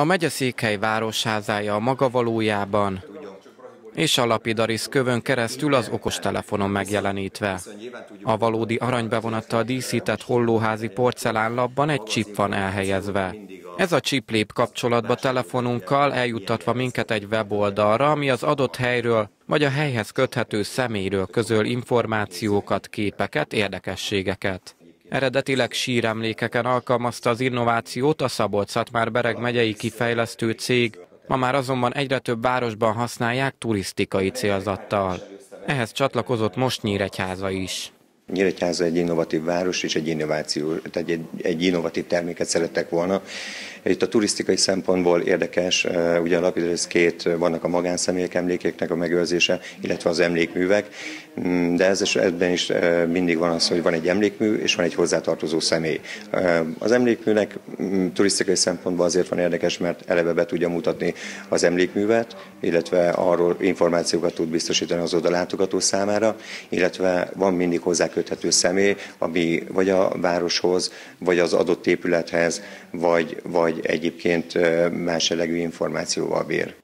A megyeszékhely városházája a maga valójában, és a lapidaris kövön keresztül az okostelefonon megjelenítve. A valódi aranybevonattal díszített hollóházi porcelánlapban egy csip van elhelyezve. Ez a csip lép kapcsolatba telefonunkkal, eljuttatva minket egy weboldalra, ami az adott helyről vagy a helyhez köthető személyről közöl információkat, képeket, érdekességeket. Eredetileg síremlékeken alkalmazta az innovációt a Szabolcs-Szatmár-Bereg megyei kifejlesztő cég, ma már azonban egyre több városban használják turisztikai célzattal. Ehhez csatlakozott most Nyíregyháza is. Nyíregyháza egy innovatív város és egy innováció, tehát egy, egy innovatív terméket szerettek volna. Itt a turisztikai szempontból érdekes, ugye a Lapidus két vannak a magánszemélyek emlékéknek a megőrzése, illetve az emlékművek, mm, de ez esetben is mindig van az, hogy van egy emlékmű és van egy hozzátartozó személy. Az emlékműnek mm, turisztikai szempontból azért van érdekes, mert eleve be tudja mutatni az emlékművet, illetve arról információkat tud biztosítani az oda látogató számára, illetve van mindig hozzá köthető személy, ami vagy a városhoz, vagy az adott épülethez, vagy, vagy egyébként más jellegű információval bír.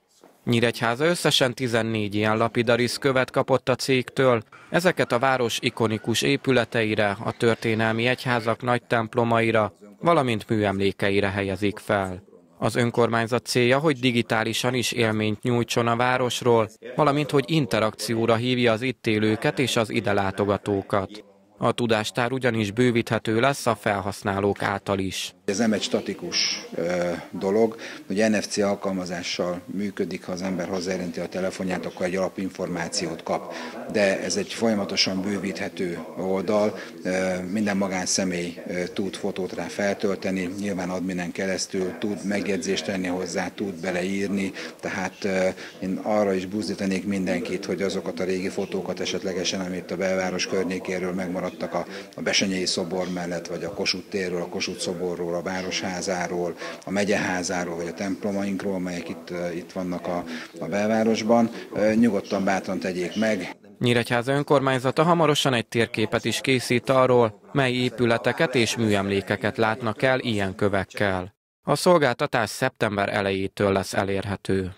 Nyíregyháza összesen 14 ilyen lapidaris követ kapott a cégtől. Ezeket a város ikonikus épületeire, a történelmi egyházak nagy templomaira, valamint műemlékeire helyezik fel. Az önkormányzat célja, hogy digitálisan is élményt nyújtson a városról, valamint hogy interakcióra hívja az itt élőket és az ide látogatókat. A tudástár ugyanis bővíthető lesz a felhasználók által is. Ez nem egy statikus dolog, hogy NFC alkalmazással működik, ha az ember hozzáérinti a telefonját, akkor egy alapinformációt kap. De ez egy folyamatosan bővíthető oldal, minden magánszemély tud fotót rá feltölteni, nyilván adminen keresztül tud megjegyzést tenni hozzá, tud beleírni, tehát én arra is buzdítanék mindenkit, hogy azokat a régi fotókat esetlegesen, amit a belváros környékéről megmaradtak a, a Besenyei szobor mellett, vagy a Kossuth térről, a Kossuth szoborról, a Városházáról, a megyeházáról, vagy a templomainkról, melyek itt, itt vannak a, a belvárosban. Nyugodtan bátran tegyék meg. Nyíregyháza önkormányzata hamarosan egy térképet is készít arról, mely épületeket és műemlékeket látnak el ilyen kövekkel. A szolgáltatás szeptember elejétől lesz elérhető.